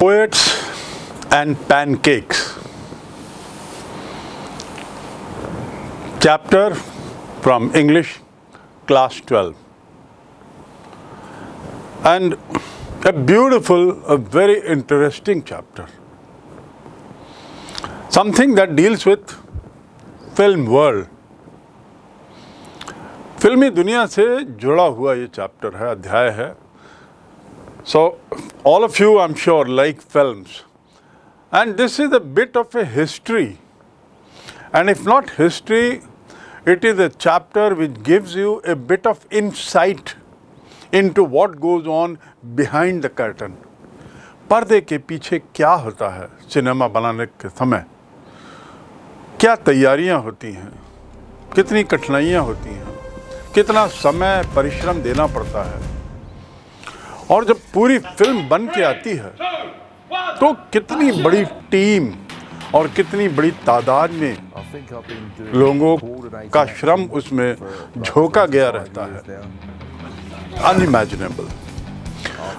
Poets and Pancakes. Chapter from English, class 12. And a beautiful, a very interesting chapter. Something that deals with film world. फिल्मी दुनिया से जुड़ा हुआ ये chapter है अध्याय है all of you I am sure like films and this is a bit of a history and if not history it is a chapter which gives you a bit of insight into what goes on behind the curtain. पर्दे के पीछे क्या होता है cinema बनाने के समय? क्या तैयारियाँ होती हैं? कितनी कठिनाइयाँ होती हैं? कितना समय परिश्रम देना पड़ता है? और जब पूरी फ़िल्म बन के आती है तो कितनी बड़ी टीम और कितनी बड़ी तादाद में लोगों का श्रम उसमें झोंका गया रहता है। Unimaginable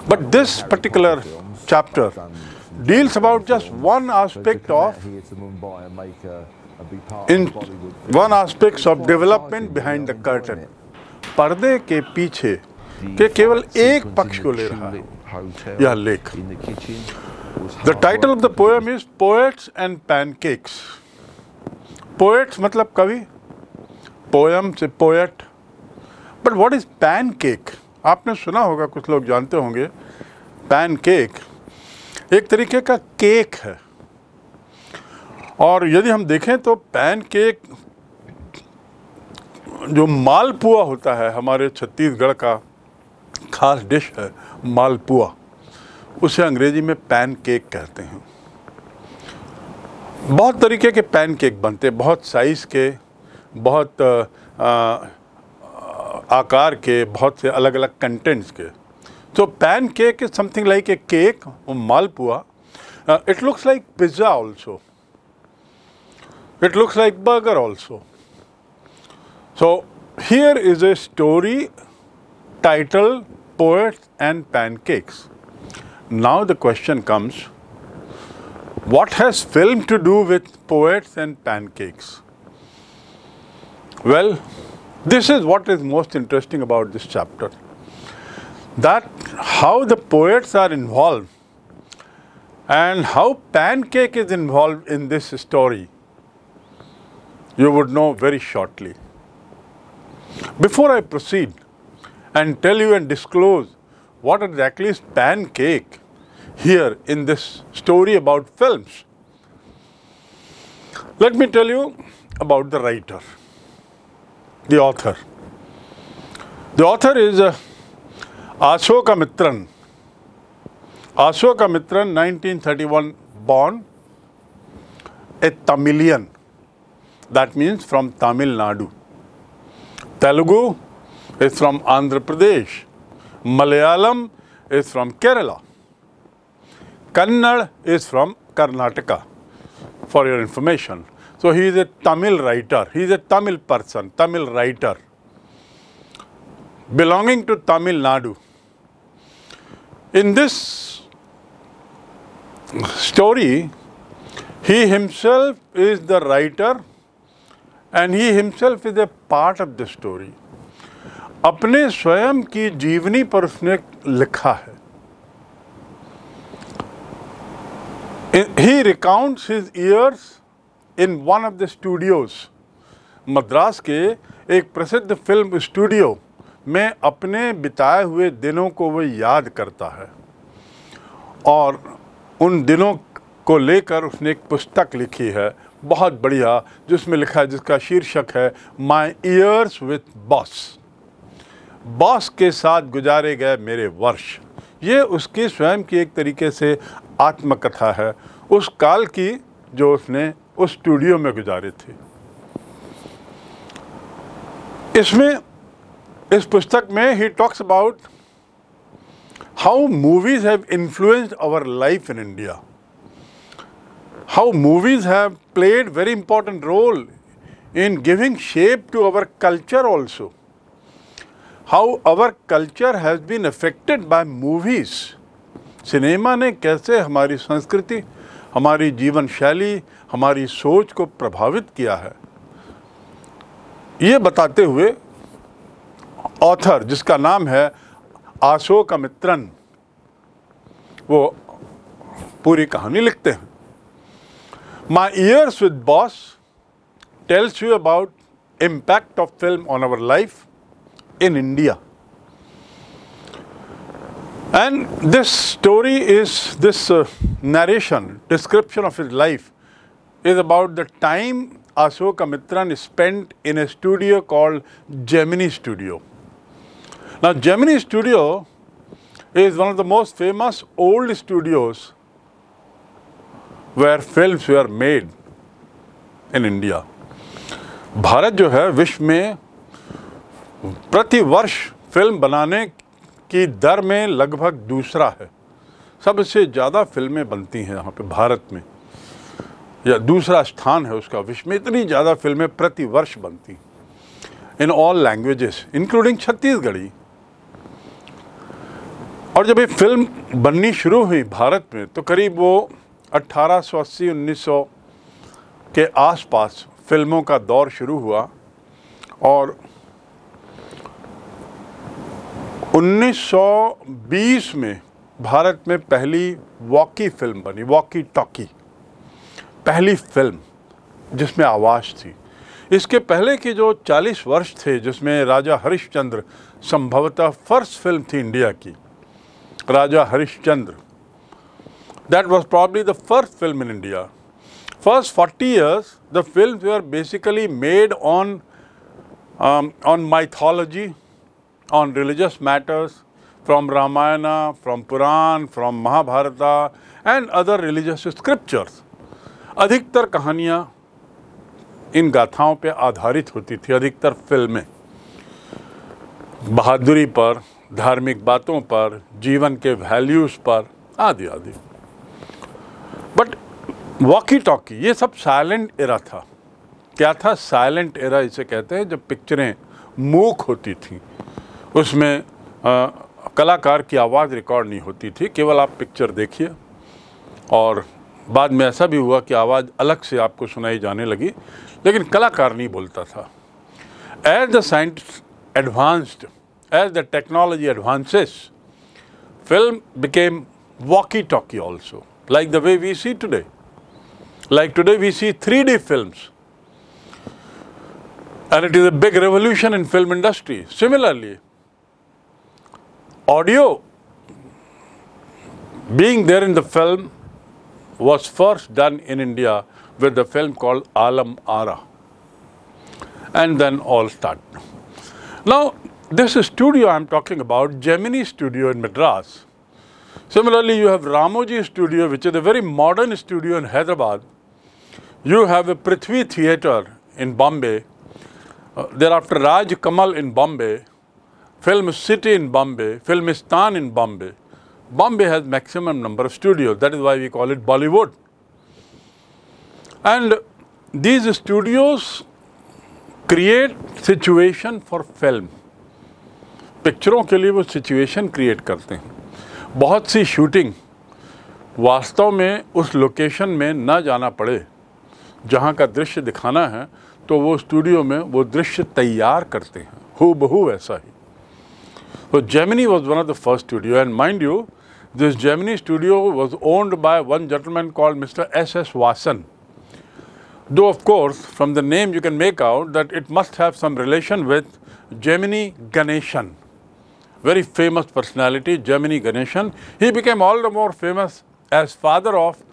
but this particular chapter deals about just one aspect of in one aspect of development behind the curtain पर्दे के पीछे के केवल एक पक्ष को ले रहा है, यह लेख। The title of the poem is poets and pancakes poets मतलब कवि पोएम से poet but what is pancake आपने सुना होगा, कुछ लोग जानते होंगे। पैनकेक एक तरीके का केक है। और यदि हम देखें तो पैनकेक जो मालपुआ होता है, हमारे छत्तीसगढ़ का खास डिश है मालपुआ। उसे अंग्रेज़ी में पैन केक कहते हैं। बहुत तरीके के पैन केक बनते हैं बहुत साइज़ के बहुत आ, आ, आकार के बहुत से अलग अलग कंटेंट्स के। तो pancake is something like a cake malpua it looks like pizza also it looks like burger also so here is a story titled poets and pancakes. Now the question comes what has film to do with poets and pancakes? Well this is what is most interesting about this chapter. That how the poets are involved and how pancake is involved in this story you would know very shortly. Before I proceed and tell you and disclose what exactly is pancake here in this story about films, let me tell you about the writer, the author. The author is uh, Ashoka Mitran. Ashoka Mitran, 1931 born, a Tamilian that means from Tamil Nadu. Telugu is from Andhra Pradesh. Malayalam is from Kerala. Kannada is from Karnataka, for your information. So he is a Tamil writer. He is a Tamil person, Tamil writer, belonging to Tamil Nadu. In this story, he himself is the writer and he himself is a part of the story. अपने स्वयं की जीवनी पर उसने लिखा है। He recounts his years in one of the studios Madras के एक प्रसिद्ध फ़िल्म स्टूडियो में अपने बिताए हुए दिनों को वह याद करता है। और उन दिनों को लेकर उसने एक पुस्तक लिखी है, बहुत बढ़िया, जिसमें लिखा है, जिसका शीर्षक है my years with boss boss के साथ गुजारे गए मेरे वर्ष। ये उसकी स्वयं की एक तरीके से आत्मकथा है। उस काल की जो उसने उस स्टूडियो में गुजारे थे। इसमें, इस पुस्तक में he talks about how movies have influenced our life in India how movies have played very important role in giving shape to our culture also. How our culture has been affected by movies cinema ने कैसे हमारी संस्कृति, हमारी जीवन शैली, हमारी सोच को प्रभावित किया है? ये बताते हुए ऑथर जिसका नाम है अशोक मित्रन वो पूरी कहानी लिखते हैं। My years with boss tells you about impact of film on our life. in India. And this story is, this uh, narration, description of his life is about the time Ashoka Mitran spent in a studio called Gemini Studio. Now, Gemini Studio is one of the most famous old studios where films were made in India. Bharat जो है विश्व में प्रति वर्ष film बनाने की दर में लगभग दूसरा है। सबसे ज़्यादा फ़िल्में बनती हैं यहाँ पे भारत में। या दूसरा स्थान है उसका, विश्व में इतनी ज़्यादा फ़िल्में प्रति वर्ष बनती in all languages including Chhattisgarhi. और जब ये फ़िल्म बननी शुरू हुई भारत में तो करीब वो 1880 1900 के आसपास फ़िल्मों का दौर शुरू हुआ। और 1920 में भारत में पहली वॉकी फ़िल्म बनी वॉकी टॉकी। पहली फ़िल्म जिसमें आवाज़ थी। इसके पहले के जो 40 वर्ष थे जिसमें राजा हरिश्चंद्र संभवतः फ़र्स्ट फ़िल्म थी इंडिया की Raja Harishchandra. That was probably the first film in India 40 years, the films were basically made on, um, on mythology, on religious matters, from Ramayana, from Puran, from Mahabharata, and other religious scriptures. अधिकतर कहानियाँ इन गाथाओं पे आधारित होती थी अधिकतर फ़िल्में बहादुरी पर धार्मिक बातों पर जीवन के वैल्यूज़ पर आदि आदि बट वॉकी टॉकी ये सब साइलेंट एरा था क्या था साइलेंट एरा इसे कहते हैं जब पिक्चरें मूक होती थी उसमें आ, कलाकार की आवाज़ रिकॉर्ड नहीं होती थी केवल आप पिक्चर देखिए और बाद में ऐसा भी हुआ कि आवाज़ अलग से आपको सुनाई जाने लगी लेकिन कलाकार नहीं बोलता था as the scientist advanced as the technology advances film became walkie talkie also like the way we see today Like today we see 3D films. And it is a big revolution in film industry. Similarly, audio being there in the film was first done in India with the film called Alam Ara. And then all started. Now, this studio I'm talking about, Gemini Studio in Madras. Similarly, you have Ramoji Studio, which is a very modern studio in Hyderabad, you have a Prithvi Theatre in Bombay, uh, thereafter Raj Kamal in Bombay, Film City in Bombay, Filmistan in Bombay. Bombay has maximum number of studios, that is why we call it Bollywood. And these studios create situation for film. पिक्चरों के लिए वो situation create करते हैं बहुत सी shooting वास्तव में उस लोकेशन में न जाना पड़े जहाँ का दृश्य दिखाना है तो वो स्टूडियो में वो दृश्य तैयार करते हैं हु बहु वैसा ही So Gemini was one of the first studio and mind you, this Gemini studio was owned by one gentleman called Mr. S.S. Wasson. Though of course, from the name you can make out that it must have some relation with Gemini Ganeshan. Very famous personality, Gemini Ganeshan. He became all the more famous as father of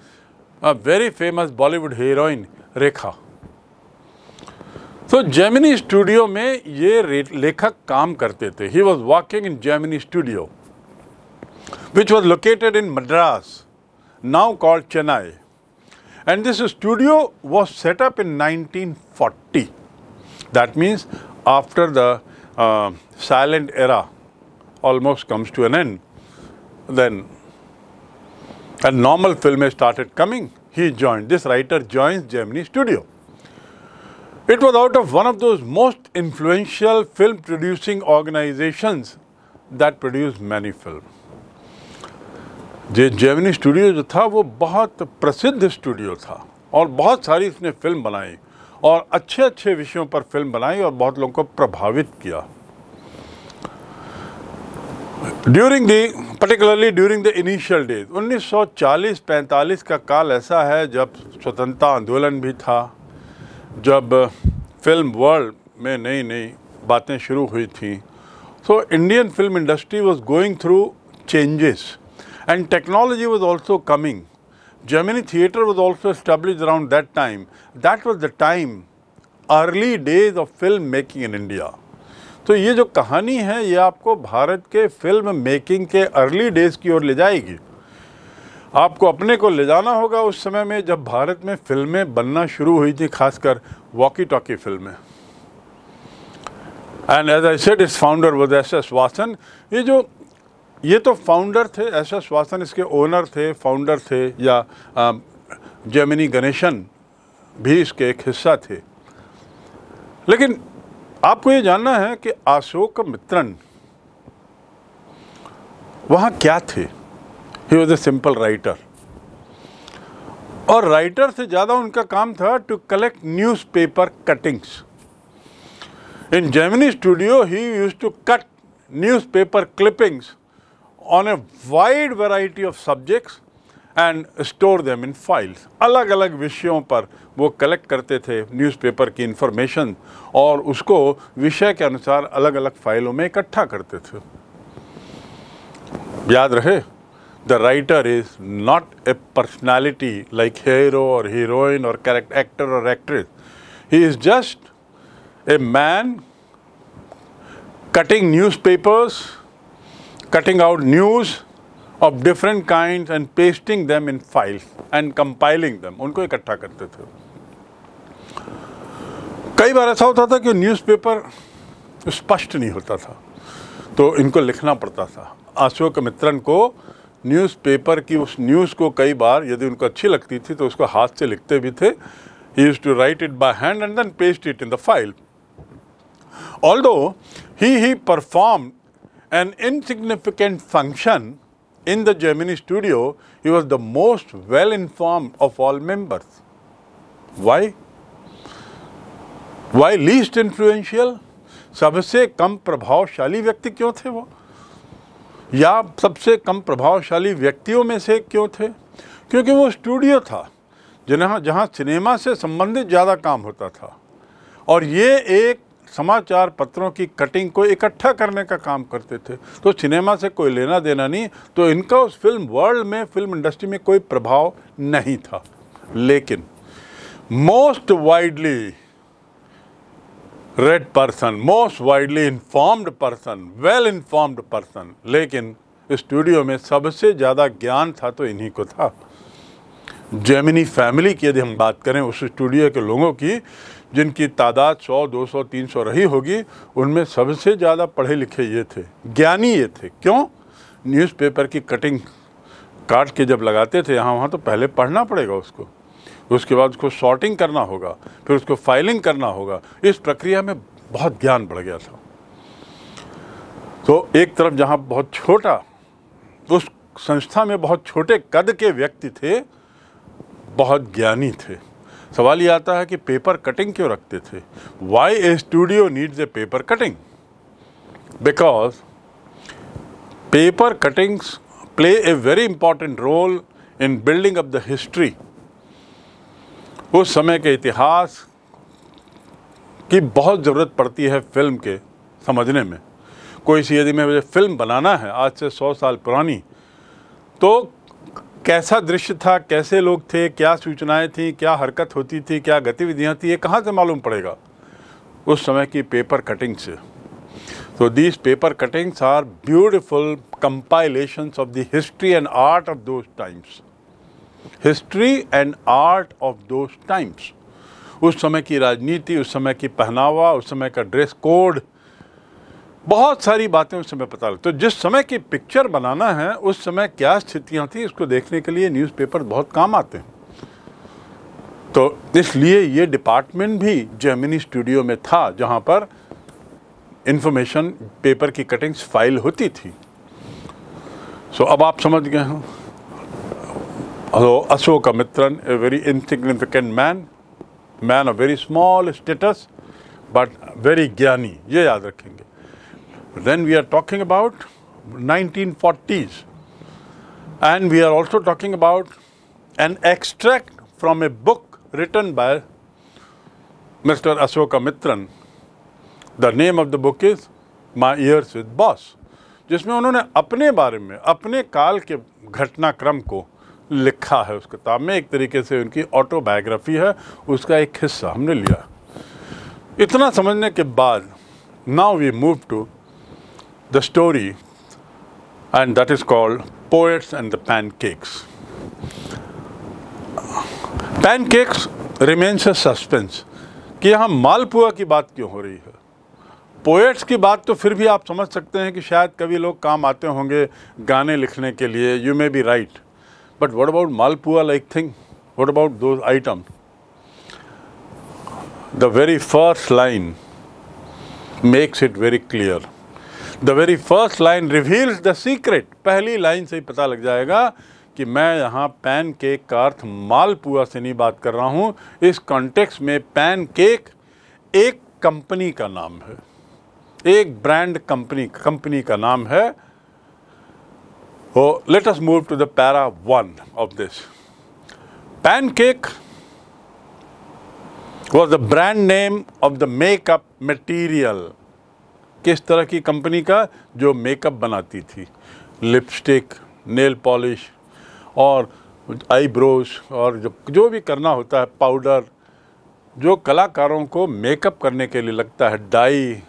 a very famous Bollywood heroine, Rekha. So Gemini studio में ये लेखक काम करते थे। He was working in Gemini studio which was located in Madras now called Chennai and this studio was set up in nineteen forty that means after the silent era almost comes to an an then and normal film started coming he join this writer join Gemini studio It was out of one of those most influential film producing organizations that produce many films. जे Gemini studio जो था, वो बहुत प्रसिद्ध studio था और बहुत सारी इसने फ़िल्म बनाई और अच्छे अच्छे विषयों पर फ़िल्म बनाई और बहुत लोगों को प्रभावित किया during the particularly during the initial days 1940-45 का काल ऐसा है जब स्वतंत्रता आंदोलन भी था जब फ़िल्म वर्ल्ड में नई नई बातें शुरू हुई थी so Indian film industry was going through changes and technology was also coming Gemini Theatre was also established around that time. That was the time, early days of film making in India. तो ये जो कहानी है ये आपको भारत के film making के early days की ओर ले जाएगी आपको अपने को ले जाना होगा उस समय में जब भारत में फ़िल्में बनना शुरू हुई थी, खासकर वॉकी टॉकी फ़िल्में। And as I said its founder was S S Vasan ये जो, ये तो फाउंडर थे एस एस वासन इसके ओनर थे फाउंडर थे, या जेमिनी गणेशन भी इसके एक हिस्सा थे। लेकिन आपको ये जानना है कि अशोक मित्रन वहाँ क्या थे? He was a simple writer और राइटर से ज़्यादा उनका काम था to collect newspaper cuttings in Gemini studio he use to cut newspaper clippings on a wide variety of subjects and store them in files अलग अलग विषयों पर वो कलेक्ट करते थे न्यूज़पेपर की इंफॉर्मेशन और उसको विषय के अनुसार अलग अलग फाइलों में इकट्ठा करते थे। याद रहे? The writer is not a personality like hero और हीरोइन और कैरेक्टर एक्टर और actress he is just a man cutting newspapers, cutting out news of different kinds and pasting them in files and compiling them. उनको इकट्ठा करते थे। कई बार ऐसा होता था कि न्यूज़पेपर स्पष्ट नहीं होता था तो इनको लिखना पड़ता था। अशोक मित्रन को न्यूज़पेपर की उस न्यूज़ को कई बार यदि उनको अच्छी लगती थी तो उसको हाथ से लिखते भी थे। He use to write it by hand and then paste it in the file although he perform an insignificant function in the Gemini studio he was the most well inform of all members why why least influential सबसे कम प्रभावशाली व्यक्ति क्यों थे वो? या सबसे कम प्रभावशाली व्यक्तियों में से क्यों थे? क्योंकि वो स्टूडियो था, जहाँ जहाँ सिनेमा से संबंधित ज़्यादा काम होता था। और ये एक समाचार पत्रों की कटिंग को इकट्ठा करने का काम करते थे। तो सिनेमा से कोई लेना देना नहीं तो इनका उस फ़िल्म वर्ल्ड में, फ़िल्म इंडस्ट्री में कोई प्रभाव नहीं था। लेकिन most widely read person most widely informed person well informed person लेकिन स्टूडियो में सबसे ज़्यादा ज्ञान था तो इन्हीं को था। जेमिनी फैमिली की यदि हम बात करें उस स्टूडियो के लोगों की जिनकी तादाद 100, 200, 300 रही होगी उनमें सबसे ज़्यादा पढ़े लिखे ये थे। ज्ञानी ये थे। क्यों? न्यूज़पेपर की कटिंग काट के जब लगाते थे यहाँ वहाँ तो पहले पढ़ना पड़ेगा उसको। उसके बाद उसको शॉर्टिंग करना होगा, फिर उसको फाइलिंग करना होगा। इस प्रक्रिया में बहुत ज्ञान बढ़ गया था। तो एक तरफ़ जहाँ बहुत छोटा, उस संस्था में बहुत छोटे कद के व्यक्ति थे, बहुत ज्ञानी थे। सवाल ये आता है कि पेपर कटिंग क्यों रखते थे? Why a studio needs a paper cutting because paper cuttings play a very important role in building up the history उस समय के इतिहास की बहुत ज़रूरत पड़ती है फ़िल्म के समझने में। कोई सी यदि मुझे फ़िल्म बनाना है, आज से सौ साल पुरानी तो कैसा दृश्य था, कैसे लोग थे, क्या सूचनाएँ थी, क्या हरकत होती थी, क्या गतिविधियाँ थी, ये कहाँ से मालूम पड़ेगा? उस समय की पेपर कटिंग से। तो these paper cuttings are beautiful compilations of the history and art of those times history and art of those times उस समय की राजनीति, उस समय की पहनावा, उस समय का ड्रेस कोड बहुत सारी बातें उस समय पता लगती तो जिस समय की पिक्चर बनाना है, उस समय क्या स्थितियाँ थी, इसको देखने के लिए न्यूज़पेपर बहुत काम आते हैं। तो इसलिए ये डिपार्टमेंट भी जेमिनी स्टूडियो में था, जहाँ पर इंफॉर्मेशन पेपर की कटिंग्स फ़ाइल होती थी। सो अब आप समझ गए हो। Although Ashoka Mitran, a very insignificant man, man of very small status, but very ज्ञानी ये याद रखेंगे then we are talking about 1940s and we are also talking about an extract from a book written by Mr. Ashoka Mitran. The name of the book is My Years with Boss. जिसमें उन्होंने अपने बारे में अपने काल के घटनाक्रम को लिखा है उस किताब में। एक तरीके से उनकी ऑटोबायोग्राफी है, उसका एक हिस्सा हमने लिया। इतना समझने के बाद now we move to the story and that is called poets and the pancakes pancakes remains a suspense कि यहाँ मालपुआ की बात क्यों हो रही है? पोएट्स की बात तो फिर भी आप समझ सकते हैं कि शायद कभी लोग काम आते होंगे गाने लिखने के लिए। You may be right but what about malpua like thing what about दो item the very first line makes it very clear the very first line reveals the secret पहली लाइन से ही पता लग जाएगा कि मैं यहाँ पैन केक का अर्थ मालपुआ से नहीं बात कर रहा हूँ। इस कॉन्टेक्स्ट में पैन केक एक कंपनी का नाम है। एक ब्रांड कंपनी कंपनी का नाम है। Oh, let us move to the para 1 of this. Pancake was the brand name of the makeup material. किस तरह की कंपनी का जो मेकअप बनाती थी लिपस्टिक नेल पॉलिश और आईब्रोज और जो जो भी करना होता है पाउडर जो कलाकारों को मेकअप करने के लिए लगता है डाई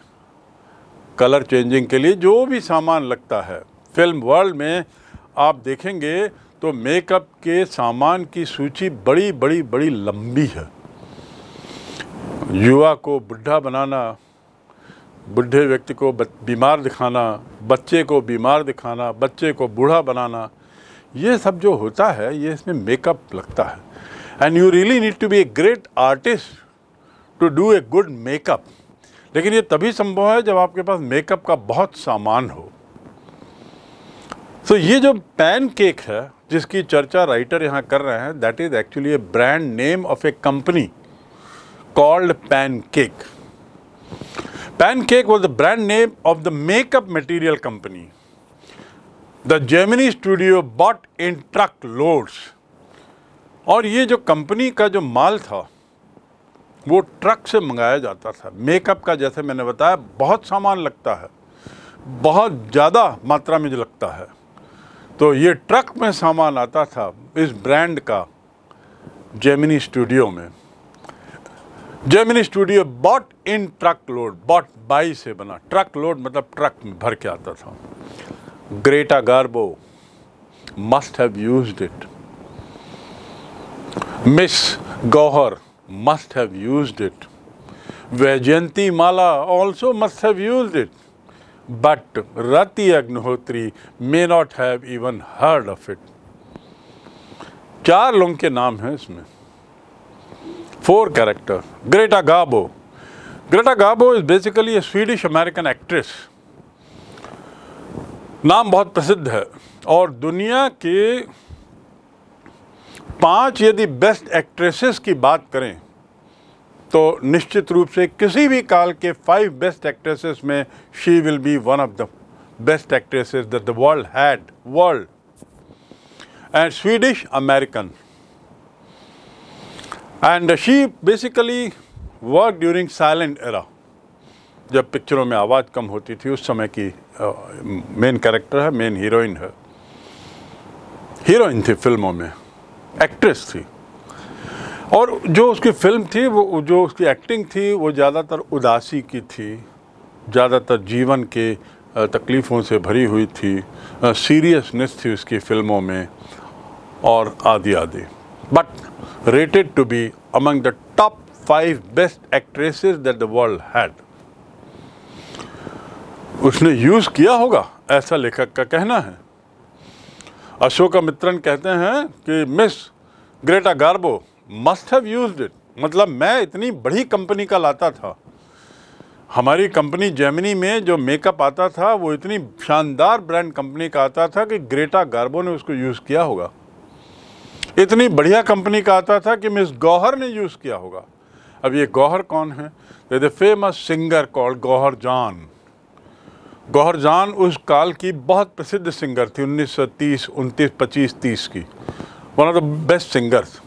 कलर चेंजिंग के लिए जो भी सामान लगता है फ़िल्म वर्ल्ड में आप देखेंगे तो मेकअप के सामान की सूची बड़ी बड़ी बड़ी लंबी है। युवा को बुढ़ा बनाना, बुढ़े व्यक्ति को बीमार दिखाना, बच्चे को बीमार दिखाना, बच्चे को बूढ़ा बनाना, ये सब जो होता है, ये इसमें मेकअप लगता है। And you really need to be a great artist to do a good makeup लेकिन ये तभी संभव है जब आपके पास मेकअप का बहुत सामान हो। तो ये जो पैन केक है, जिसकी चर्चा राइटर यहाँ कर रहे हैं that is actually a brand name of a company called pancake pancake was the brand name of the makeup material company the Gemini studio bought in truck loads और ये जो कंपनी का जो माल था, वो ट्रक से मंगाया जाता था। मेकअप का जैसे मैंने बताया, बहुत सामान लगता है। बहुत ज़्यादा मात्रा में जो लगता है। तो ये ट्रक में सामान आता था इस ब्रांड का जेमिनी स्टूडियो में Gemini studio bought in truck load bought by से बना ट्रक लोड मतलब ट्रक में भर के आता था Greta Garbo must have used it Miss Gauhar must have used it. Vajayanti Mala also must have used it. But Rati Agnihotri may not have even heard of it. चार लोगों के नाम हैं इसमें। Four character Greta Garbo Greta Garbo is basically a Swedish American actress नाम बहुत प्रसिद्ध है। और दुनिया के पाँच यदि बेस्ट एक्ट्रेसेस की बात करें तो निश्चित रूप से किसी भी काल के फाइव बेस्ट एक्ट्रेसेस में she will be one of the best actresses the world had world and Swedish American and she basically work during silent era जब पिक्चरों में आवाज़ कम होती थी, उस समय की मेन कैरेक्टर है मेन हीरोइन है। हीरोइन थी फ़िल्मों में। एक्ट्रेस थी। और जो उसकी फ़िल्म थी, वो, जो उसकी एक्टिंग थी, वो ज़्यादातर उदासी की थी, ज़्यादातर जीवन के तकलीफ़ों से भरी हुई थी सीरियसनेस थी उसकी फ़िल्मों में, और आदि आदि। But rated to be among the top five best actresses that the world had उसने यूज़ किया होगा, ऐसा लेखक का कहना है। अशोका मित्रन कहते हैं कि Miss Greta Garbo must have used it मतलब मैं इतनी बड़ी कंपनी का लाता था। हमारी कंपनी जर्मनी में जो मेकअप आता था, वो इतनी शानदार ब्रांड कंपनी का आता था कि ग्रेटा गार्बो ने उसको यूज़ किया होगा। इतनी बढ़िया कंपनी का आता था कि मिस गौहर ने यूज़ किया होगा। अब ये गौहर कौन है? The famous singer called Gauhar Jaan Gauhar Jaan उस काल की बहुत प्रसिद्ध सिंगर थी 1930 उनतीस, पच्चीस, तीस की। One of the best singers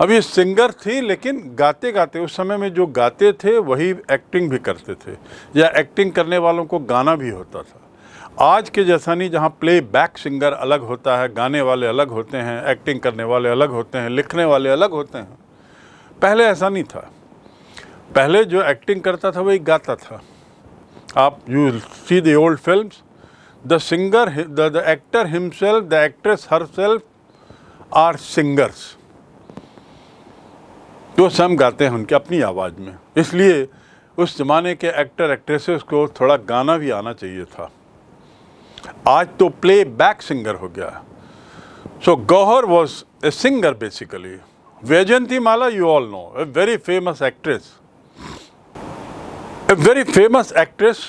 अब ये सिंगर थी, लेकिन गाते गाते उस समय में जो गाते थे, वही एक्टिंग भी करते थे, या एक्टिंग करने वालों को गाना भी होता था। आज के जैसा नहीं, जहाँ प्ले बैक सिंगर अलग होता है, गाने वाले अलग होते हैं एक्टिंग करने वाले अलग होते हैं, लिखने वाले अलग होते हैं, पहले ऐसा नहीं था। पहले जो एक्टिंग करता था, वही गाता था। आप you see the old film the singer the actor himself the actress herself are singers जो सम गाते हैं उनकी अपनी आवाज़ में। इसलिए उस ज़माने के एक्टर, एक्ट्रेसेस को थोड़ा गाना भी आना चाहिए था। आज तो प्ले बैक सिंगर हो गया। So Gauhar was a singer basically Vyjayanthimala you all know a very famous actress a very famous actress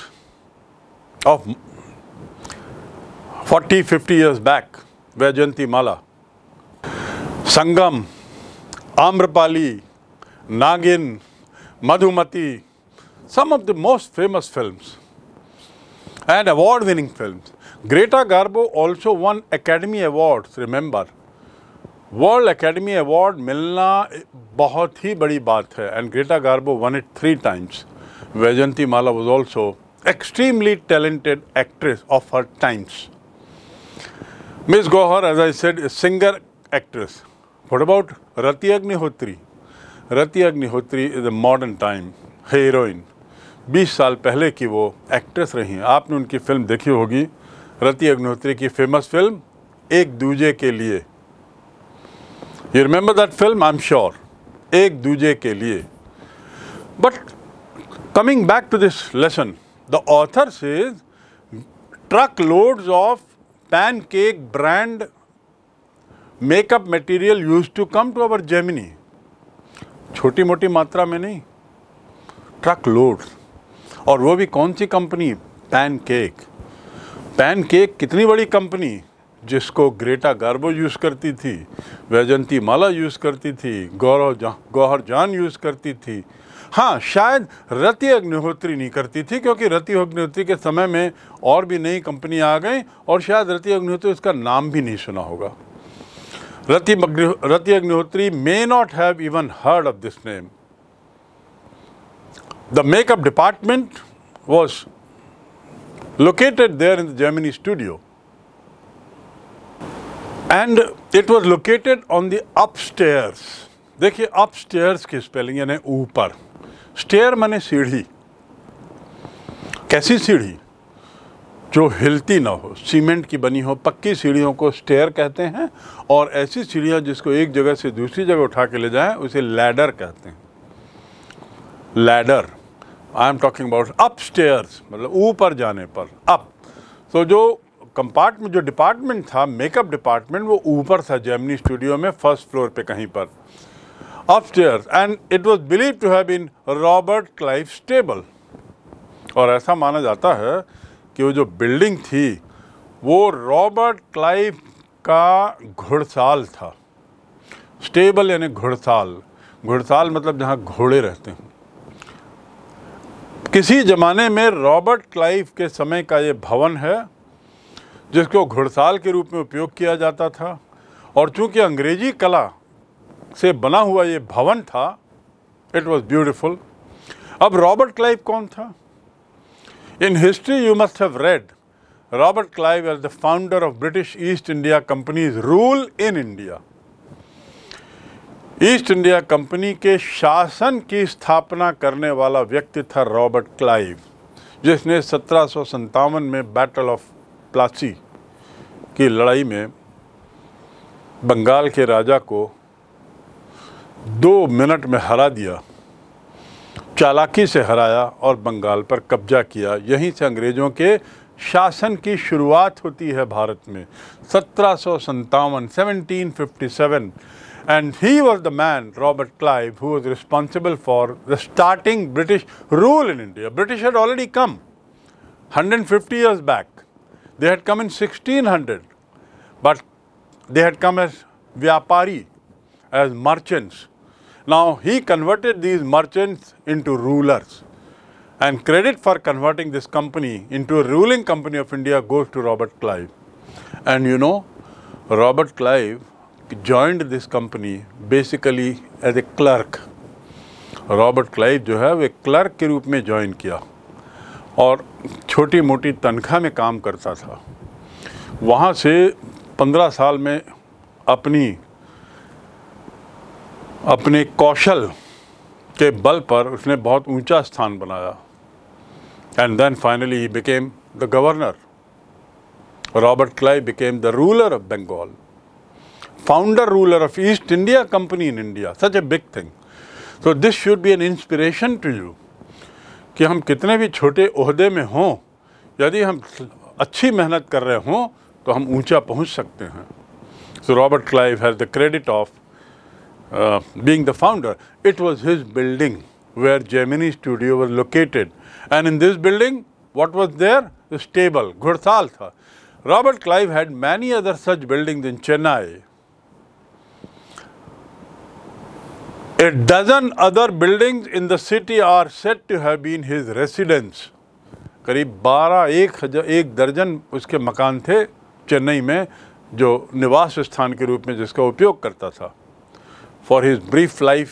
of 40 50 years back Vyjayanthimala Sangam Amrapali Nagin, Madhumati, some of the most famous films and award winning films. Greta Garbo also won Academy Awards, remember. World academy award मिलना बहुत ही बड़ी बात है and Greta Garbo won it three times Vyjayanthimala was also extremely talented actress of her times. Miss Gohar, as I said, is singer actress. What about Rati Agnihotri? Rati Agnihotri is a modern time heroine 20 साल पहले की वो actress रही हैं। आपने उनकी film देखी होगी। रति अग्निहोत्री की famous film Ek Duje Ke Liye. You remember that film I am sure Ek Duje Ke Liye. But coming back to this lesson the author says truck loads of pancake brand makeup material use to come to our Gemini छोटी मोटी मात्रा में नहीं truck load और वो भी कौन सी company pan cake pan cake कितनी बड़ी कंपनी जिसको ग्रेटा गार्बो यूज़ करती थी, वैजंती माला यूज़ करती थी, गौरव जा, गौहर जान यूज़ करती थी। हाँ शायद रति अग्निहोत्री नहीं करती थी, क्योंकि रति अग्निहोत्री के समय में और भी नई कंपनी आ गई, और शायद रति अग्निहोत्री उसका नाम भी नहीं सुना होगा। Rati Rati Agnihotri may not have even heard of this name the makeup department was located there in the Germany studio and it was located on the up stairs देखिए अपस्टेयर्स की स्पेलिंग यानी ऊपर। Stair माने सीढ़ी। कैसी सीढ़ी? जो हिलती ना हो, सीमेंट की बनी हो, पक्की सीढ़ियों को स्टेयर कहते हैं और ऐसी सीढ़ियाँ जिसको एक जगह से दूसरी जगह उठा के ले जाएँ, उसे लैडर कहते हैं। Ladder I am talking about upstairs मतलब ऊपर जाने पर अप तो जो कंपार्टमेंट जो डिपार्टमेंट था मेकअप डिपार्टमेंट वो ऊपर था जेमनी स्टूडियो में फ़र्स्ट फ्लोर पे कहीं पर। Upstairs and it was believe to have been Robert Clive stable और ऐसा माना जाता है कि वो जो बिल्डिंग थी, वो रॉबर्ट क्लाइव का घुड़साल था। स्टेबल यानी घुड़साल। घुड़साल मतलब जहाँ घोड़े रहते हैं। किसी ज़माने में रॉबर्ट क्लाइव के समय का ये भवन है, जिसको घुड़साल के रूप में उपयोग किया जाता था, और चूँकि अंग्रेज़ी कला से बना हुआ ये भवन था इट वॉज़ ब्यूटिफुल अब रॉबर्ट क्लाइव कौन था? In history, you must have read Robert Clive as the founder of British East India Company's rule in India. East India Company के शासन की स्थापना करने वाला व्यक्ति था रॉबर्ट क्लाइव जिसने सत्रह में बैटल ऑफ़ प्लासी की लड़ाई में बंगाल के राजा को दो मिनट में हरा दिया चालाकी से हराया और बंगाल पर कब्जा किया। यहीं से अंग्रेज़ों के शासन की शुरुआत होती है भारत में। सत्रह सौ सत्तावन seventeen fifty seven and he was the man Robert Clive who was responsible for the starting British rule in India British had already come hundred and fifty years back they had come in sixteen hundred but they had come as व्यापारी as merchants Now he converted these merchants into rulers. And credit for converting this company into a ruling company of India goes to Robert Clive. And you know, Robert Clive joined this company basically as a clerk. Robert Clive जो है वो एक clerk के रूप में join किया और छोटी मोटी तनख्वाह में काम करता था वहाँ से पंद्रह साल में अपनी अपने कौशल के बल पर उसने बहुत ऊँचा स्थान बनाया। And then finally he became the governor Robert Clive became the ruler of Bengal founder ruler of East India Company in India such a big thing so this should be an inspiration to you कि हम कितने भी छोटे अहदे में हों, यदि हम अच्छी मेहनत कर रहे हों तो हम ऊँचा पहुँच सकते हैं। So Robert Clive has the credit of being the founder. It was his building where Gemini Studio was located. And in this building, what was there? The stable, Ghurtal tha. Robert Clive had many other such buildings in Chennai. A dozen other buildings in the city are said to have been his residence. करीब 12 एक हज़ार एक दर्जन उसके मकान थे चेन्नई में जो निवास स्थान के रूप में जिसका उपयोग करता था for his brief life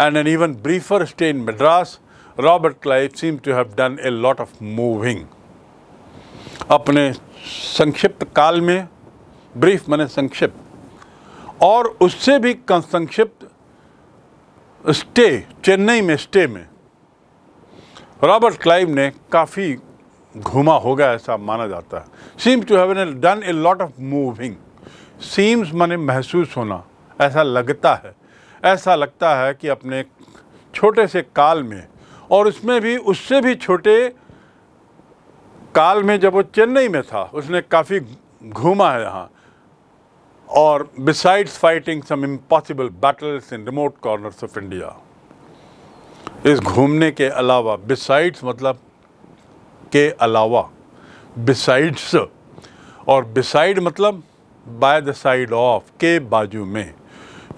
and an even briefer stay in Madras Robert Clive seem to have done a lot of moving अपने संक्षिप्त काल में ब्रीफ माने संक्षिप्त, और उससे भी संक्षिप्त स्टे चेन्नई में स्टे में रॉबर्ट क्लाइव ने काफ़ी घुमा होगा ऐसा माना जाता है। Seem to have done a lot of moving seems माने महसूस होना। ऐसा लगता है, ऐसा लगता है कि अपने छोटे से काल में, और उसमें भी, उससे भी छोटे काल में जब वो चेन्नई में था, उसने काफ़ी घूमा है यहाँ। और besides fighting some impossible battles in remote corners of India इस घूमने के अलावा बिसाइड्स मतलब के अलावा बिसाइड्स और बिसाइड मतलब बाय द साइड ऑफ़ के बाजू में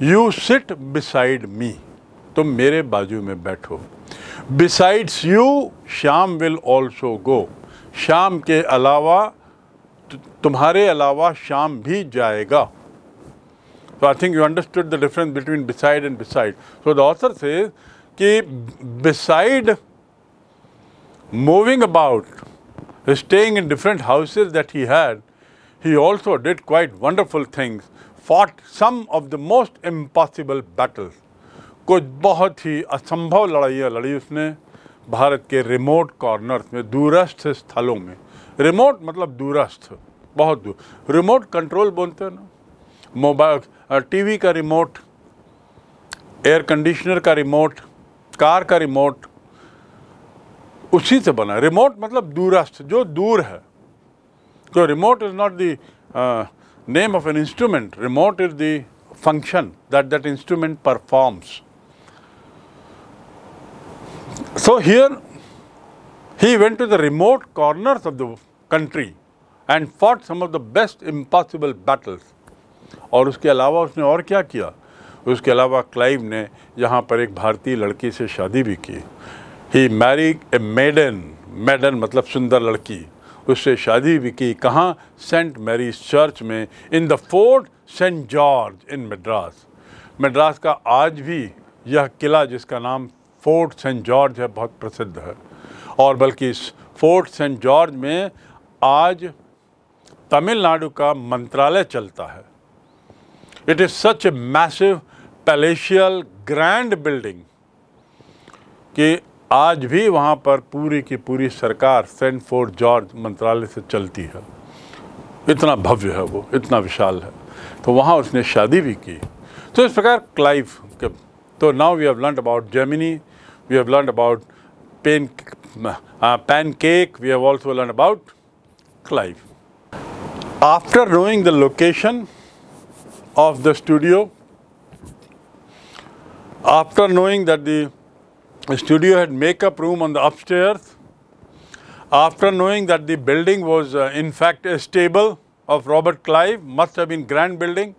यू सिट बिसाइड मी तुम मेरे बाजू में बैठो besides you Shyam will also go Shyam के अलावा तुम्हारे अलावा शाम भी जाएगा So I think you understood the difference between beside and beside. So the author says कि beside moving about, staying in different houses that he had, he also did quite wonderful things, fought some of the most impossible battles. कुछ बहुत ही असंभव लड़ाइयाँ लड़ी उसने भारत के remote corners में, दूरस्थ स्थलों में। रिमोट मतलब दूरस्थ, बहुत दूर। रिमोट कंट्रोल बोलते हैं ना? मोबाइल टीवी का रिमोट एयर कंडीशनर का रिमोट कार का रिमोट उसी से बना। रिमोट मतलब दूरस्थ, जो दूर है। तो remote is not the name of an instrument remote is the function that that instrument performs. So here he went to the remote corners of the country and fought some of the best impossible battles. और उसके अलावा उसने और क्या किया उसके अलावा Clive ने यहाँ पर एक भारतीय लड़की से शादी भी की ही मैरिड ए मेडन मेडन मतलब सुंदर लड़की उससे शादी भी की। कहाँ? सेंट मैरीज चर्च में, in the fort saint George, in Madras. Madras का आज भी यह किला जिसका नाम फोर्ट सेंट जॉर्ज है, बहुत प्रसिद्ध है। और बल्कि इस फोर्ट सेंट जॉर्ज में आज तमिलनाडु का मंत्रालय चलता है। It is such a massive palatial grand building कि आज भी वहाँ पर पूरी की पूरी सरकार सेंट फोर्ट जॉर्ज मंत्रालय से चलती है। इतना भव्य है वो इतना विशाल है। तो वहाँ उसने शादी भी की। तो इस प्रकार क्लाइव के तो now we have learn about Gemini we have learn about pen pancake we have also learn about Clive after knowing the location of the studio, after knowing that the studio had makeup room on the upstairs, after knowing that the building was uh, in fact a stable of Robert Clive, must have been grand building,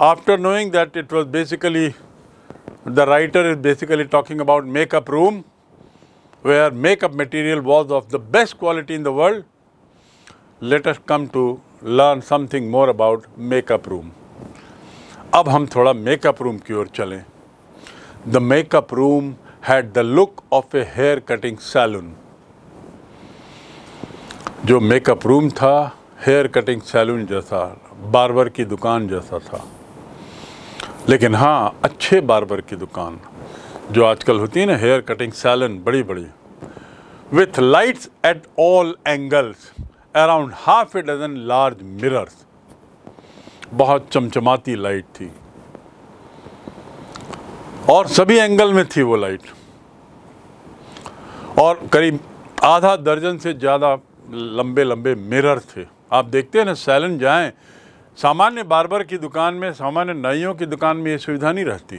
after knowing that it was basically the writer is basically talking about makeup room where makeup material was of the best quality in the world let us come to learn something more about makeup room अब हम थोड़ा makeup room की ओर चलें the makeup room Had the look of a hair cutting saloon जो makeup room था hair cutting saloon जैसा barber की दुकान जैसा था। लेकिन हाँ अच्छे बारबर की दुकान, जो आजकल होती है ना हेयर कटिंग सैलून बड़ी बड़ी with lights at all angles around half a dozen large mirrors बहुत चमचमाती लाइट थी। और सभी एंगल में थी वो लाइट और करीब आधा दर्जन से ज़्यादा लंबे लंबे मिरर थे। आप देखते हैं ना सैलन जाएँ, सामान्य बार्बर की दुकान में, सामान्य नाइयों की दुकान में ये सुविधा नहीं रहती।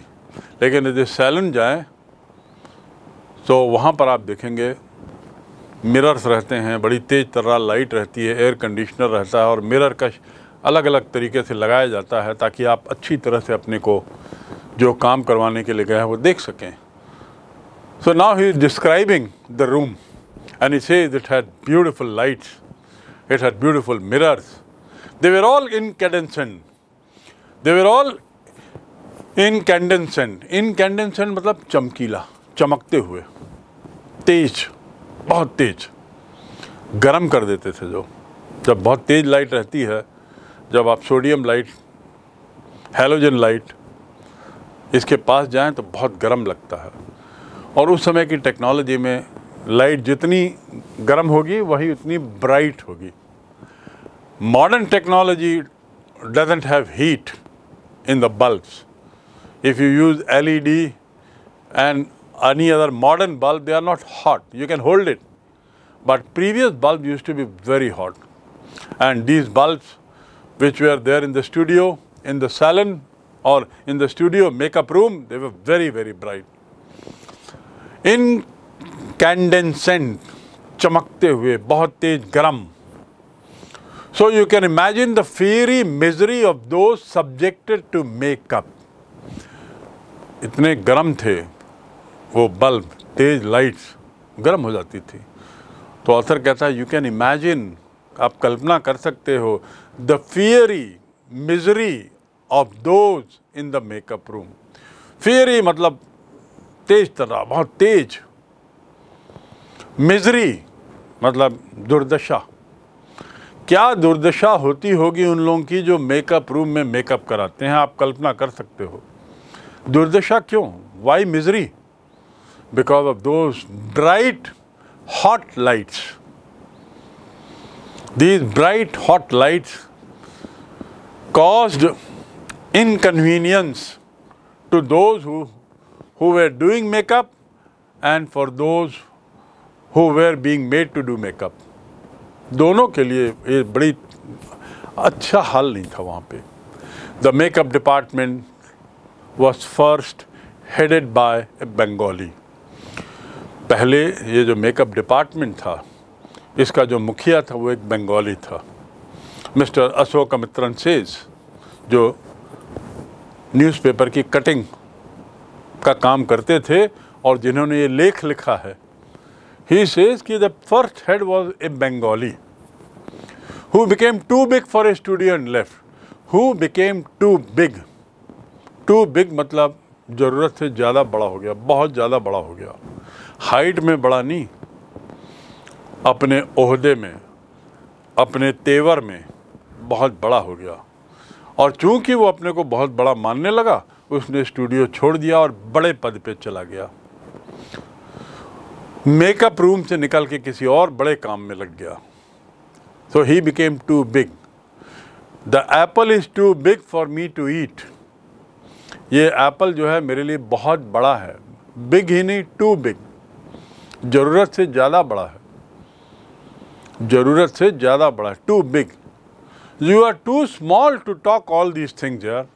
लेकिन यदि सैलन जाएँ तो वहाँ पर आप देखेंगे मिरर्स रहते हैं, बड़ी तेज़ तर्रा लाइट रहती है एयर कंडीशनर रहता है, और मिरर का अलग अलग तरीके से लगाया जाता है, ताकि आप अच्छी तरह से अपने को जो काम करवाने के लिए हैं, वो देख सकें। So now he is describing the room and he says it had beautiful lights it had beautiful mirrors they were all incandescent they were all incandescent incandescent मतलब चमकीला, चमकते हुए। तेज, बहुत तेज। गर्म कर देते थे जो। जब बहुत तेज लाइट रहती है, जब आप सोडियम लाइट हेलोजन लाइट इसके पास जाएँ तो बहुत गर्म लगता है। और उस समय की टेक्नोलॉजी में लाइट जितनी गर्म होगी, वही उतनी ब्राइट होगी। Modern technology doesn't have heat in the bulbs if you use L E D and any other modern bulb they are not hot you can hold it but previous bulb use to be very hot and these bulbs which we are there in the studio in the salon or in the studio makeup room, they were very, very bright. Incandescent, चमकते हुए बहुत तेज गरम So you can imagine the fiery misery of those subjected to makeup. इतने गरम थे वो bulb तेज lights गर्म हो जाती थी तो ऑथर कहता है यू कैन इमेजिन आप कल्पना कर सकते हो the fiery misery of those in the makeup room fiery मतलब तेज तरह बहुत तेज। मिजरी मतलब दुर्दशा। क्या दुर्दशा होती होगी उन लोगों की जो मेकअप रूम में मेकअप कराते हैं? आप कल्पना कर सकते हो। दुर्दशा क्यों? Why misery because of those bright hot lights these bright hot lights caused inconvenience to those who, who were doing makeup and for those who were being made to do makeup. दोनों के लिए ये बड़ी अच्छा हाल नहीं था वहाँ पे। The makeup department was first headed by a Bengali पहले ये जो मेकअप डिपार्टमेंट था इसका जो मुखिया था वो एक बंगाली था। मिस्टर अशोक मित्रन सेज जो न्यूज़पेपर की कटिंग का काम करते थे और जिन्होंने ये लेख लिखा है। ही सेज कि the first head was a Bengali who became too big for a studio and left who became too big too big मतलब ज़रूरत से ज़्यादा बड़ा हो गया, बहुत ज़्यादा बड़ा हो गया। हाइट में बड़ा नहीं, अपने अहदे में, अपने तेवर में बहुत बड़ा हो गया। और चूँकि वो अपने को बहुत बड़ा मानने लगा, उसने स्टूडियो छोड़ दिया और बड़े पद पे चला गया। मेकअप रूम से निकल के किसी और बड़े काम में लग गया। So he became too big the apple is too big for me to eat ये एप्पल जो है मेरे लिए बहुत बड़ा है। बिग ही नहीं टू बिग ज़रूरत से ज़्यादा बड़ा है। ज़रूरत से ज़्यादा बड़ा too big you are too small to talk all these things यार।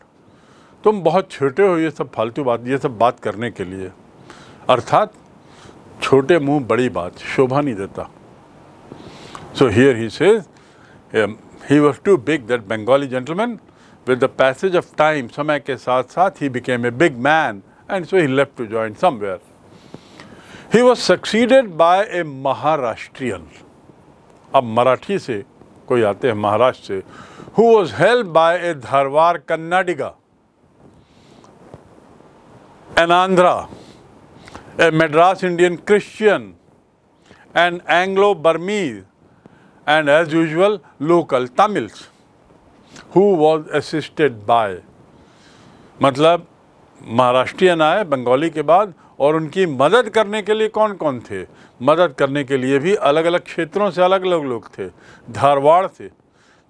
तुम बहुत छोटे हो ये सब फालतू बात, ये सब बात करने के लिए। अर्थात, छोटे मुँह बड़ी बात, शोभा नहीं देता। So here he says he was too big that Bengali gentleman with the passage of time समय के साथ साथ he became a big man and so he left to join somewhere. He was succeeded by a Maharashtrian अब मराठी से कोई आते हैं, महाराष्ट्र से। Who was help by a Dharwar Kannadiga an Andhra a Madras Indian Christian and Anglo Burmese and as usual local Tamils who was assisted by मतलब महाराष्ट्रियन आए बंगाली के बाद, और उनकी मदद करने के लिए कौन कौन थे? मदद करने के लिए भी अलग अलग क्षेत्रों से अलग अलग लोग थे। धारवाड़ से।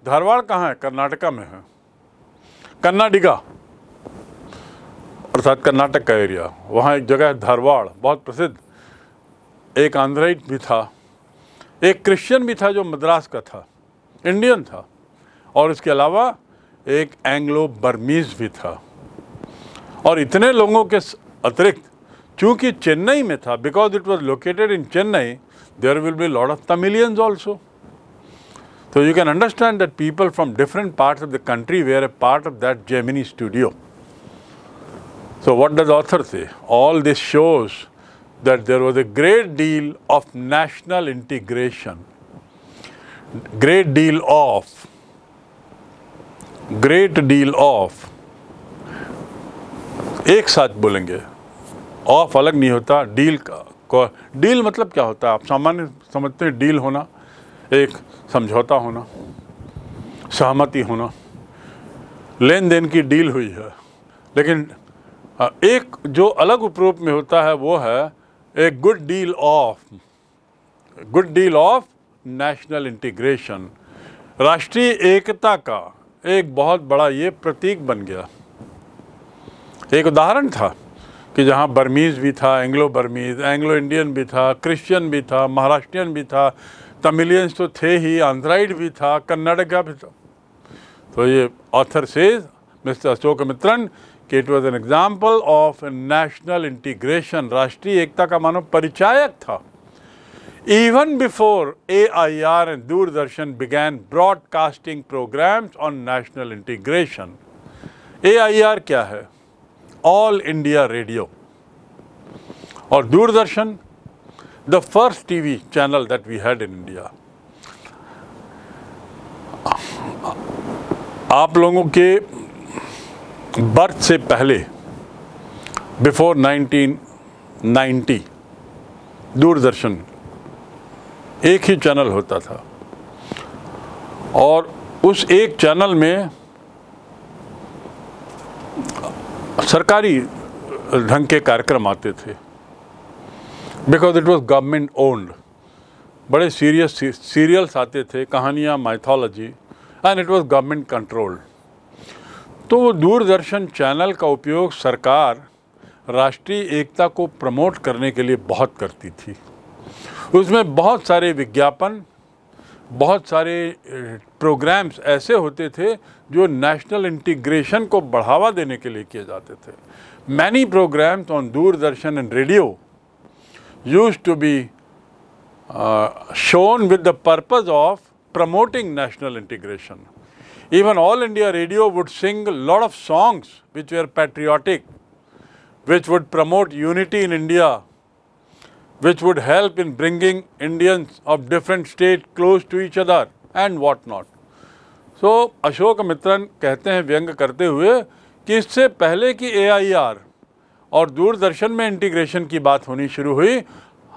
धारवाड़ कहाँ है? कर्नाटका में है। कन्नाडिगा। अर्थात कर्नाटक का एरिया। वहाँ एक जगह है धारवाड़, बहुत प्रसिद्ध। एक आंध्राइट भी था। एक क्रिश्चियन भी था जो मद्रास का था। इंडियन था। और इसके अलावा एक एंग्लो बर्मीज भी था। और इतने लोगों के अतिरिक्त चूँकि चेन्नई में था because it was located in Chennai there will be lord of Tamilians also तो you can understand that people from different part of the country where a part of that Gemini studio so what does author say all this shows that there was a great deal of national integration great deal of great deal of एक साथ बोलेंगे। Of अलग नहीं होता deal का deal मतलब क्या होता है? आप सामान्य समझते हैं डील होना, एक समझौता होना, सहमति होना। लेन देन की डील हुई है, लेकिन एक जो अलग उपरूप में होता है वो है एक good deal of good deal of national integration राष्ट्रीय एकता का एक बहुत बड़ा ये प्रतीक बन गया। एक उदाहरण था। कि जहाँ बर्मीज़ भी था, एंग्लो बर्मीज़, एंग्लो इंडियन भी था, क्रिश्चियन भी था, महाराष्ट्रियन भी था, तमिलियंस तो थे ही, आंध्राइड भी था कन्नाडका भी था। तो ये ऑथर से मिस्टर अशोक मित्रन कि it was an example of national integration राष्ट्रीय एकता का मानो परिचायक था। Even before A I R and Doordarshan and broadcasting programmes on national integration A I R क्या है? All India Radio और Doordarshan, the first TV channel that we had in India. आप लोगों के बर्थ से पहले बिफोर 1990 दूरदर्शन एक ही चैनल होता था और उस एक चैनल में सरकारी ढंग के कार्यक्रम आते थे। Because it was government owned बड़े सीरियस सीरियल्स आते थे, कहानियाँ mythology and it was government controlled तो वो दूरदर्शन चैनल का उपयोग सरकार राष्ट्रीय एकता को प्रमोट करने के लिए बहुत करती थी। उसमें बहुत सारे विज्ञापन बहुत सारे प्रोग्राम्स ऐसे होते थे जो नेशनल इंटीग्रेशन को बढ़ावा देने के लिए किए जाते थे। Many programmes on Doordarshan and radio use to be shown with the purpose of promoting national integration all india radio would sing a lot of songs which were patriotic, which would promote unity in india. Which would help in bringing Indians of different states close to each other and what not. So Ashok Mitran कहते हैं, व्यंग करते हुए कि इससे पहले कि AIR और दूरदर्शन में इंटीग्रेशन की बात होनी शुरू हुई,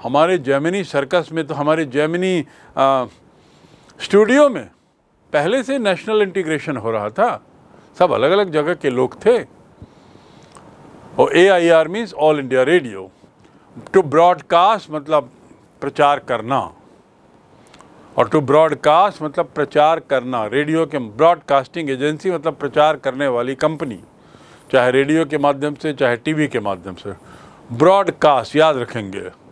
हमारे जैमिनी सर्कस में तो हमारे जैमिनी स्टूडियो में पहले से नेशनल इंटीग्रेशन हो रहा था। सब अलग अलग जगह के लोग थे। और A I R means all India radio to broadcast मतलब प्रचार करना। और टू ब्रॉडकास्ट मतलब प्रचार करना। रेडियो के ब्रॉडकास्टिंग एजेंसी मतलब प्रचार करने वाली कंपनी चाहे रेडियो के माध्यम से, चाहे टीवी के माध्यम से। ब्रॉडकास्ट याद रखेंगे।